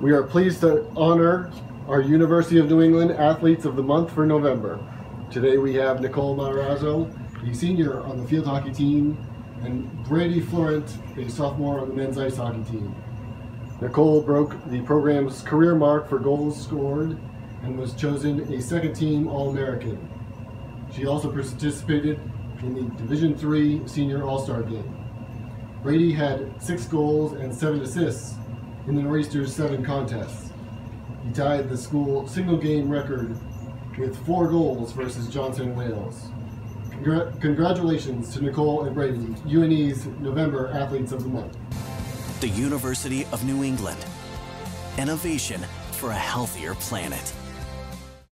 We are pleased to honor our University of New England Athletes of the Month for November. Today we have Nicole Matarozzo, a senior on the field hockey team, and Brady Fleurent, a sophomore on the men's ice hockey team. Nicole broke the program's career mark for goals scored and was chosen a second team All-American. She also participated in the Division III Senior All-Star Game. Brady had six goals and seven assists in the Nor'easters' seven contests. He tied the school single game record with four goals versus Johnson Wales. Congra- congratulations to Nicole and Brady, UNE's November Athletes of the Month. The University of New England. Innovation for a healthier planet.